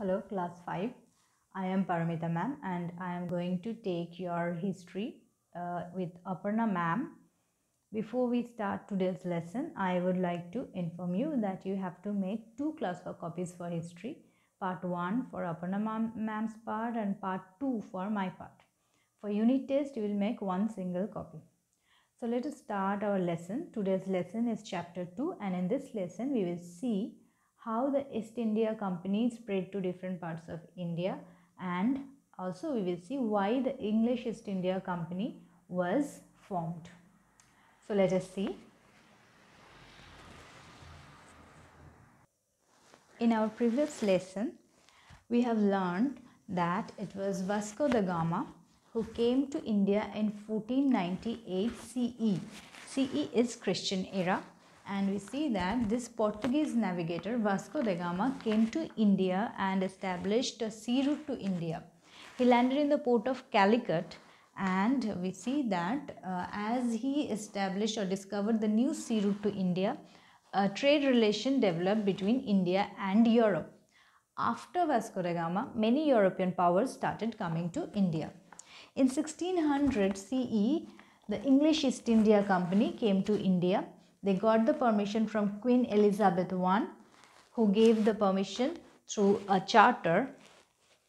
Hello, class 5. I am Paramita ma'am and I am going to take your history uh, with Aparna ma'am. Before we start today's lesson, I would like to inform you that you have to make two class work copies for history. Part 1 for Aparna ma'am- ma'am's part and part 2 for my part. For unit test, you will make one single copy. So let us start our lesson. Today's lesson is chapter 2 and in this lesson we will see how the East India Company spread to different parts of India and also we will see why the English East India Company was formed. So let us see. In our previous lesson, we have learned that it was Vasco da Gama who came to India in 1498 CE. CE is Christian era and we see that this Portuguese navigator Vasco da Gama came to India and established a sea route to India. He landed in the port of Calicut and we see that uh, as he established or discovered the new sea route to India, a trade relation developed between India and Europe. After Vasco da Gama, many European powers started coming to India. In 1600 CE, the English East India Company came to India. They got the permission from Queen Elizabeth I, who gave the permission through a charter.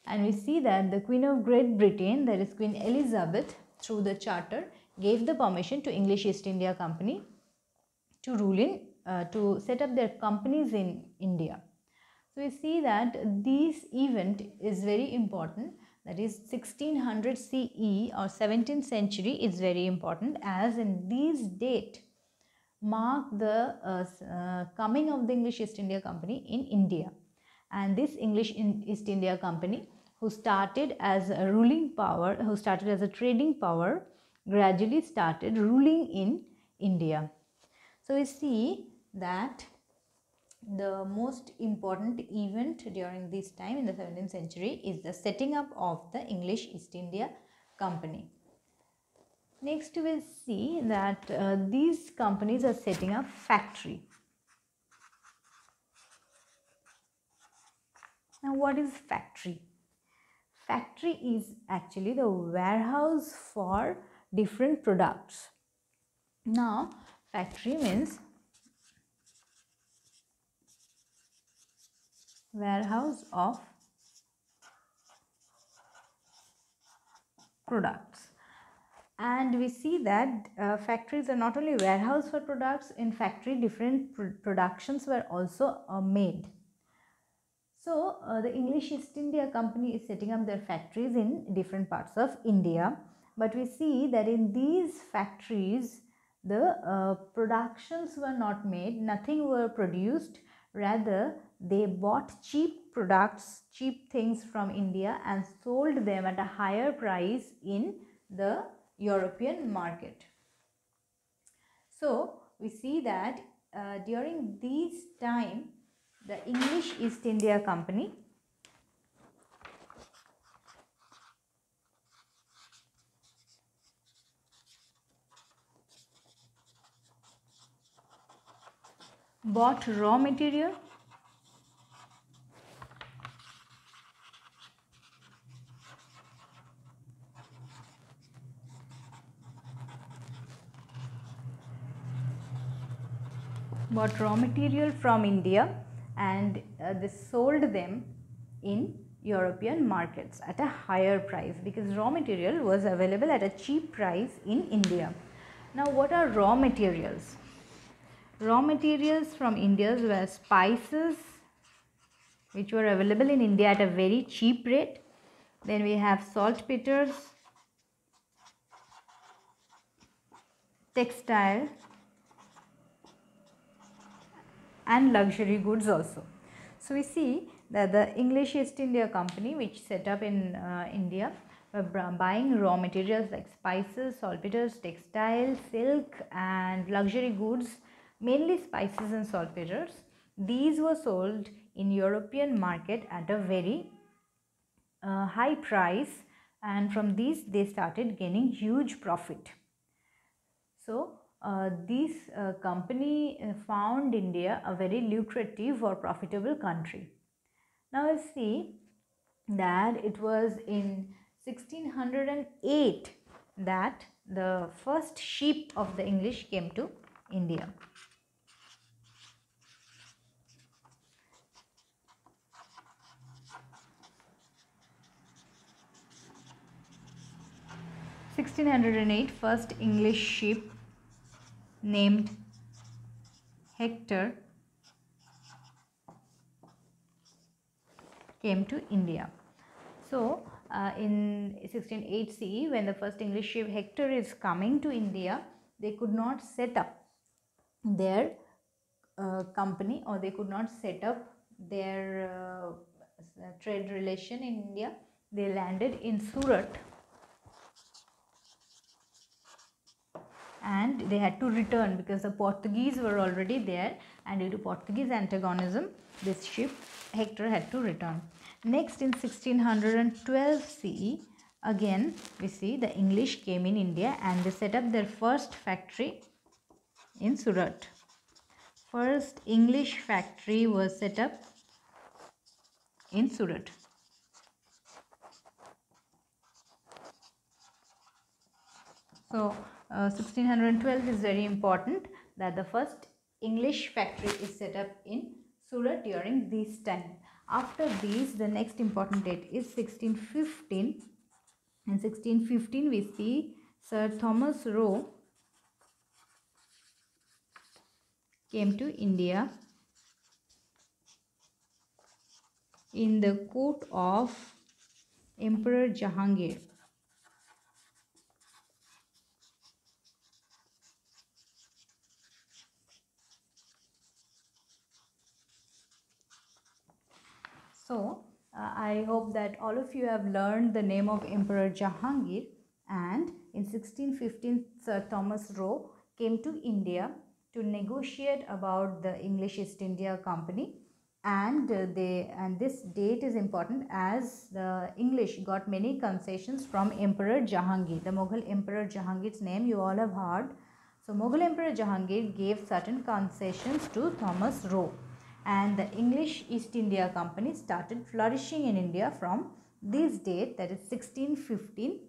And we see that the Queen of Great Britain, that is Queen Elizabeth, through the charter, gave the permission to English East India Company to rule in, uh, to set up their companies in India. So we see that this event is very important. That is 1600 CE or 17th century is very important as in this date mark the uh, uh, coming of the English East India Company in India. And this English East India Company, who started as a ruling power, who started as a trading power, gradually started ruling in India. So we see that the most important event during this time in the 17th century is the setting up of the English East India Company. Next, we will see that uh, these companies are setting up factory. Now, what is factory? Factory is actually the warehouse for different products. Now, factory means warehouse of products and we see that uh, factories are not only warehouse for products in factory different pr- productions were also uh, made. So uh, the english east india company is setting up their factories in different parts of india. But we see that in these factories the uh, productions were not made nothing were produced. Rather they bought cheap products cheap things from india and sold them at a higher price in the european market. So we see that uh, during this time the english east india company bought raw material bought raw material from India and uh, they sold them in European markets at a higher price because raw material was available at a cheap price in India. Now, what are raw materials? Raw materials from India were spices which were available in India at a very cheap rate. Then we have saltpeters, textile, and luxury goods also. So we see that the English East India Company, which set up in uh, India, were buying raw materials like spices, saltpeters, textiles, silk, and luxury goods, mainly spices and saltpeters. These were sold in European market at a very uh, high price, and from these they started gaining huge profit. So, uh, this uh, company uh, found India a very lucrative or profitable country. Now we see that it was in 1608 that the first ship of the English came to India. Sixteen hundred and eight first English ship named Hector came to India. So, uh, in 1608 CE, when the first English ship Hector is coming to India, they could not set up their uh, company or they could not set up their uh, trade relation in India. They landed in Surat and they had to return because the Portuguese were already there and due to Portuguese antagonism this ship Hector had to return. Next in 1612 CE again we see the English came in India and they set up their first factory in Surat. First English factory was set up in Surat. So uh, 1612 is very important that the first English factory is set up in Surat during this time. After these, the next important date is 1615. In 1615, we see Sir Thomas Roe came to India in the court of Emperor Jahangir. So, uh, I hope that all of you have learned the name of Emperor Jahangir and in 1615 Sir Thomas Roe came to India to negotiate about the English East India Company and uh, they and this date is important as the English got many concessions from Emperor Jahangir. The Mughal Emperor Jahangir's name you all have heard. So Mughal Emperor Jahangir gave certain concessions to Thomas Roe and the English East India Company started flourishing in India from this date that is 1615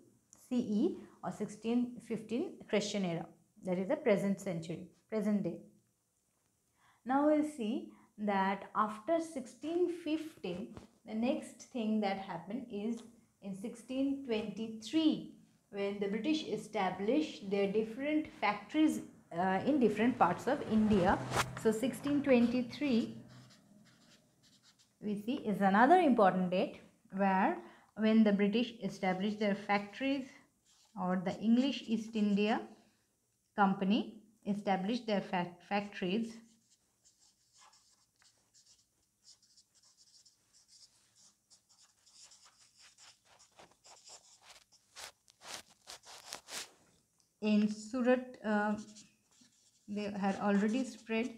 CE or 1615 Christian era that is the present century present day. Now we'll see that after 1615 the next thing that happened is in 1623 when the British established their different factories uh, in different parts of India. So 1623 we see is another important date where when the British established their factories or the English East India Company established their fa factories. In Surat uh, they had already spread.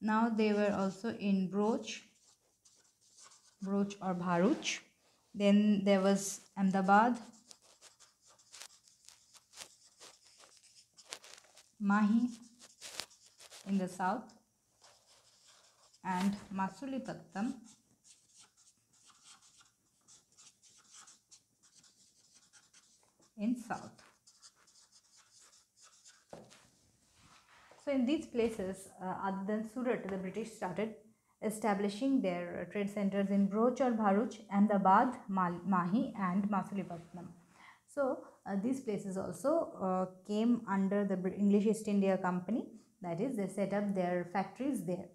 Now they were also in Broch Broch or Bharuch. Then there was Ahmedabad, Mahi in the south and Masulipatam in south. So in these places, uh, other than Surat, the British started establishing their trade centers in Broch or Bharuch, Ahmedabad, Mahi and Masulipatnam. So uh, these places also uh, came under the English East India Company that is they set up their factories there.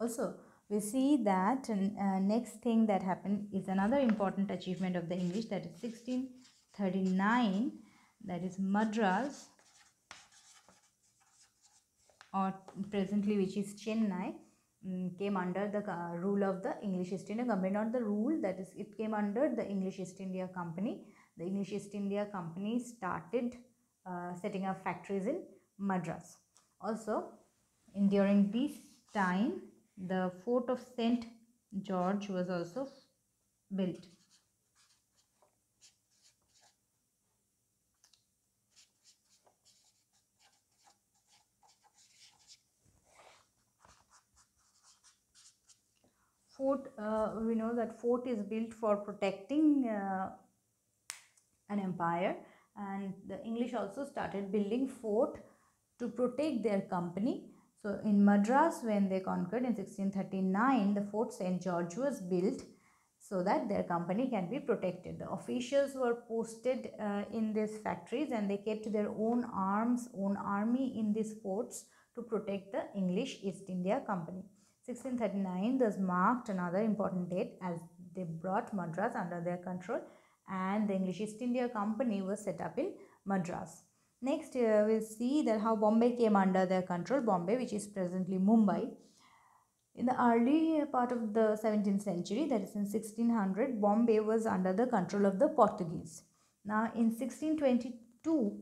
Also we see that uh, next thing that happened is another important achievement of the English that is 1639 that is Madras or presently which is Chennai um, came under the rule of the English East India Company, not the rule that is it came under the English East India Company. The English East India Company started uh, setting up factories in Madras. Also, in during this time, the fort of St. George was also built. Fort uh, we know that fort is built for protecting uh, an empire. And the english also started building fort to protect their company. So in madras when they conquered in 1639 the fort st george was built so that their company can be protected. The officials were posted uh, in these factories and they kept their own arms own army in these forts to protect the english east india company 1639 thus marked another important date as they brought Madras under their control and the English East India Company was set up in Madras. Next, uh, we'll see that how Bombay came under their control, Bombay which is presently Mumbai. In the early part of the 17th century, that is in 1600, Bombay was under the control of the Portuguese. Now, in 1622,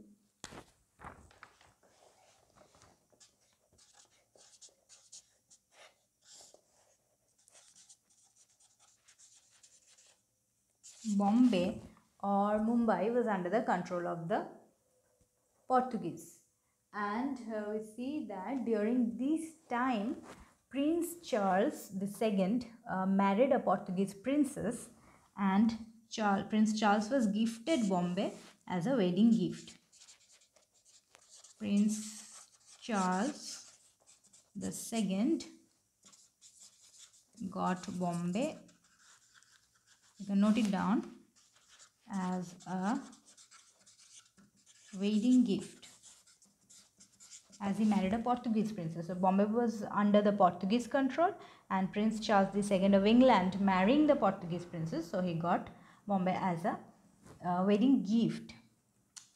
Bombay or Mumbai was under the control of the Portuguese. And uh, we see that during this time, Prince Charles II uh, married a Portuguese princess and Charles, Prince Charles was gifted Bombay as a wedding gift. Prince Charles II got Bombay you can note it down as a wedding gift as he married a Portuguese princess. So Bombay was under the Portuguese control and Prince Charles II of England marrying the Portuguese princess. So he got Bombay as a uh, wedding gift.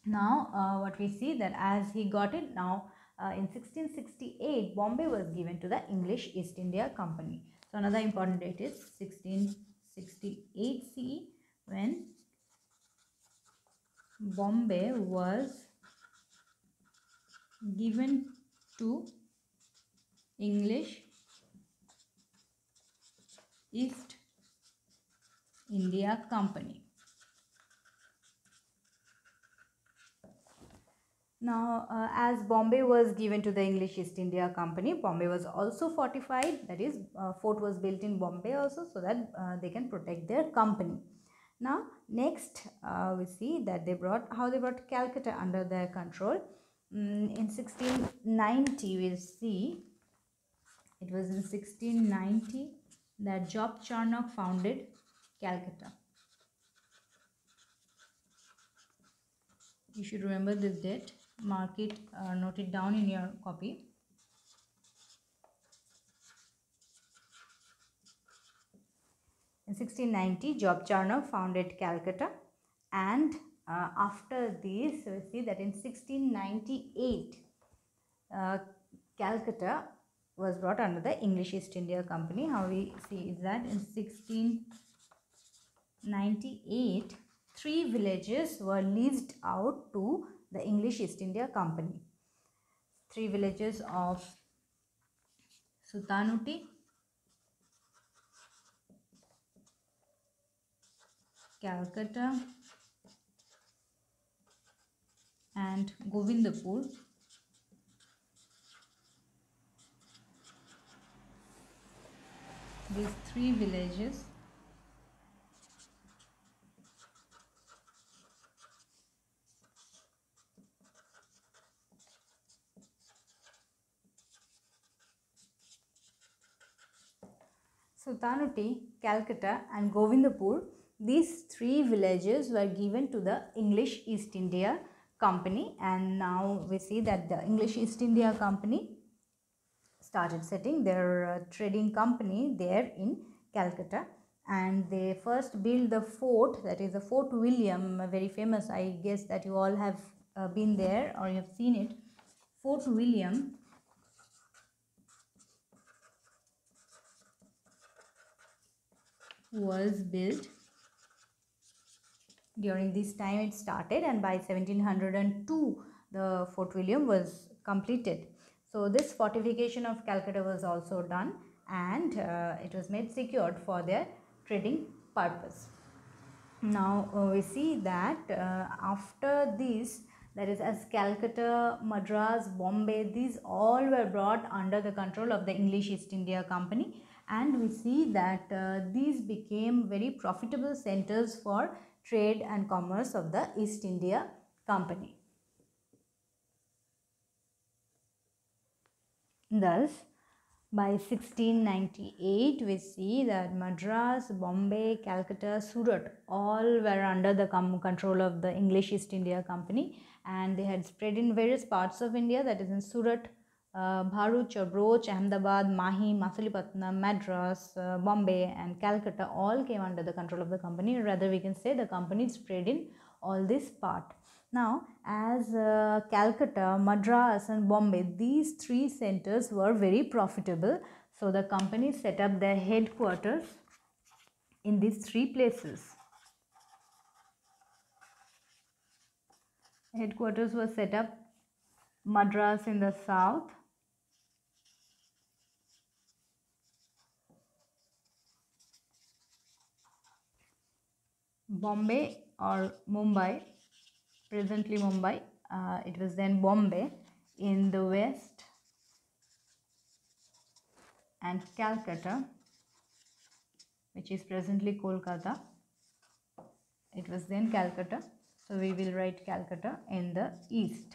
Now uh, what we see that as he got it now uh, in 1668 Bombay was given to the English East India Company. So another important date is 16 68 CE when Bombay was given to English East India Company. Now, uh, as Bombay was given to the English East India Company, Bombay was also fortified. That is, uh, fort was built in Bombay also so that uh, they can protect their company. Now, next uh, we see that they brought how they brought Calcutta under their control. Mm, in 1690, we'll see it was in 1690 that Job Charnock founded Calcutta. You should remember this date mark it uh, note it down in your copy. In 1690 job charnock founded calcutta and uh, after this we see that in 1698 uh, calcutta was brought under the english east india company. How we see is that in 1698 three villages were leased out to the English East India Company. Three villages of Sutanuti, Calcutta and Govindapur. these three villages Sutanuti, Calcutta and Govindapur, these three villages were given to the English East India Company. And now we see that the English East India Company started setting their uh, trading company there in Calcutta. And they first built the fort that is the Fort William very famous I guess that you all have uh, been there or you have seen it. Fort William was built during this time it started and by 1702 the Fort William was completed. So this fortification of Calcutta was also done and uh, it was made secured for their trading purpose. Now uh, we see that uh, after this that is as Calcutta, Madras, Bombay these all were brought under the control of the English East India Company and we see that uh, these became very profitable centers for trade and commerce of the East India Company. Thus, by 1698, we see that Madras, Bombay, Calcutta, Surat all were under the control of the English East India Company and they had spread in various parts of India that is in Surat, Bharuch or Ahmedabad, Mahi, Masulipatnam, Madras, uh, Bombay and Calcutta all came under the control of the company. Rather we can say the company spread in all this part. Now as uh, Calcutta, Madras and Bombay, these three centers were very profitable. So the company set up their headquarters in these three places. Headquarters were set up Madras in the south, Bombay or Mumbai, presently Mumbai, uh, it was then Bombay in the west and Calcutta which is presently Kolkata. It was then Calcutta. So we will write Calcutta in the east.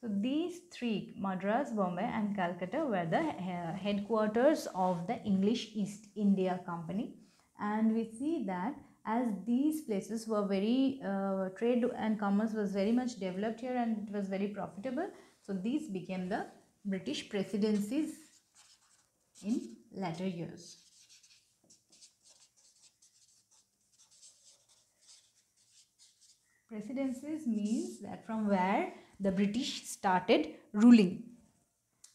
So these three, Madras, Bombay and Calcutta were the uh, headquarters of the English East India Company and we see that as these places were very uh, trade and commerce was very much developed here and it was very profitable. So these became the british presidencies in latter years. Presidencies means that from where the british started ruling.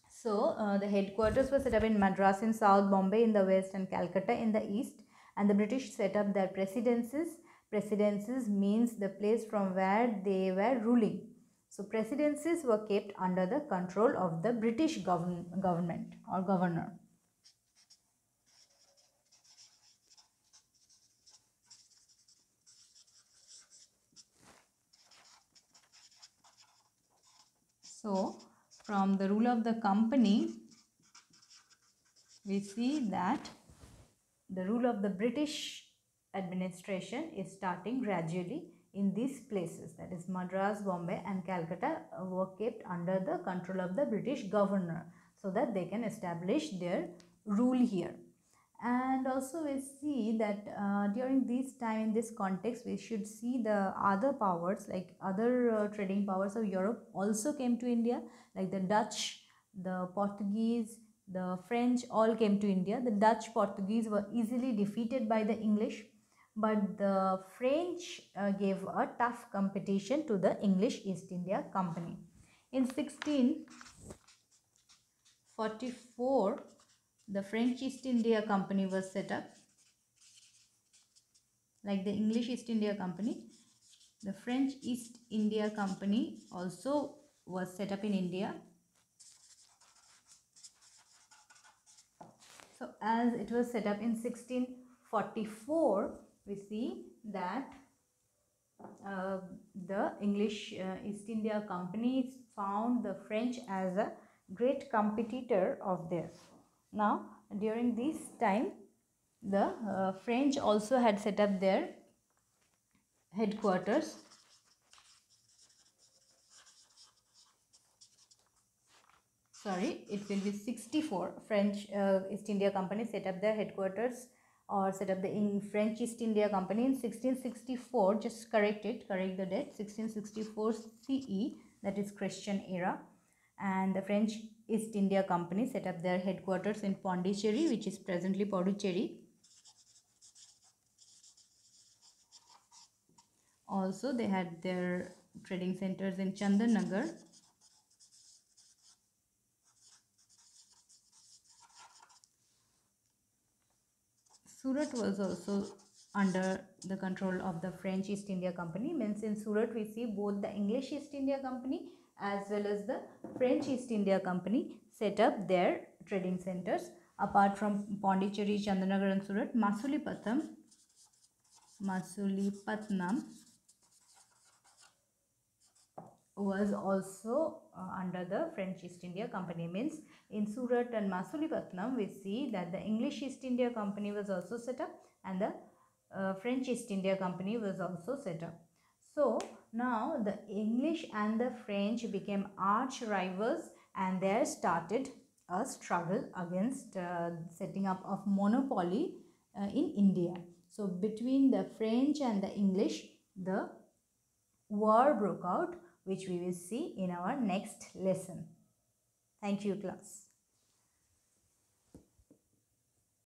So uh, the headquarters were set up in madras in south bombay in the west and calcutta in the east and the British set up their presidencies. Presidencies means the place from where they were ruling. So presidencies were kept under the control of the British govern government or governor. So from the rule of the company, we see that the rule of the British administration is starting gradually in these places that is Madras, Bombay and Calcutta uh, were kept under the control of the British governor so that they can establish their rule here. And also we see that uh, during this time in this context we should see the other powers like other uh, trading powers of Europe also came to India like the Dutch, the Portuguese, the French all came to India. The Dutch Portuguese were easily defeated by the English but the French uh, gave a tough competition to the English East India Company. In 1644 the French East India Company was set up like the English East India Company. The French East India Company also was set up in India So as it was set up in 1644, we see that uh, the English uh, East India Company found the French as a great competitor of theirs. Now during this time the uh, French also had set up their headquarters sorry it will be 64 french uh, east india company set up their headquarters or set up the in french east india company in 1664 just correct it correct the date. 1664 ce that is christian era. And the french east india company set up their headquarters in pondicherry which is presently Puducherry. also they had their trading centers in chandanagar Surat was also under the control of the French East India Company. Means in Surat we see both the English East India Company as well as the French East India Company set up their trading centers. Apart from Pondicherry, Chandanagar and Surat, Masulipatam, Masulipatnam was also uh, under the French East India Company means in Surat and Masulipatnam, we see that the English East India Company was also set up and the uh, French East India Company was also set up. So now the English and the French became arch rivals and there started a struggle against uh, setting up of monopoly uh, in India. So between the French and the English the war broke out which we will see in our next lesson. Thank you class.